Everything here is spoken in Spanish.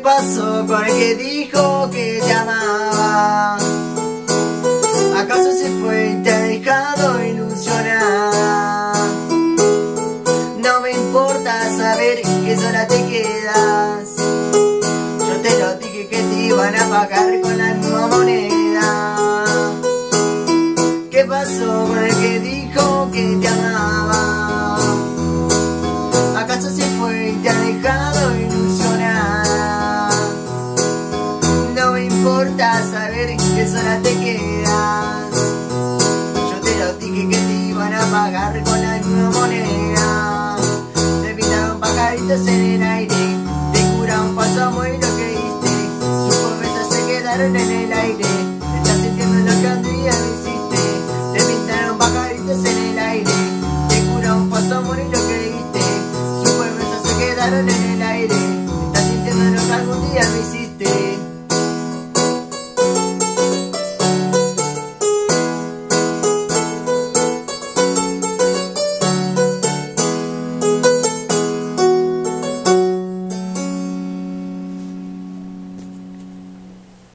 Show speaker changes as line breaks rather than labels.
Qué pasó con el que dijo que te amaba? ¿Acaso se fue y te ha dejado ilusionar? No me importa saber qué sola te quedas Yo te lo dije que te iban a pagar con la misma moneda ¿Qué pasó con el que dijo que te amaba? importa saber en qué sola te quedas. Yo te lo dije que te iban a pagar con alguna moneda. Te pintaron pajaritos en el aire Te curaron falso amor y lo creíste Sus promesas se quedaron en el aire Estás sintiendo lo que un día me hiciste. Te pintaron pajaritos en el aire Te curaron falso amor y lo creíste Sus promesas se quedaron en el aire Estás sintiendo lo que algún día no hiciste.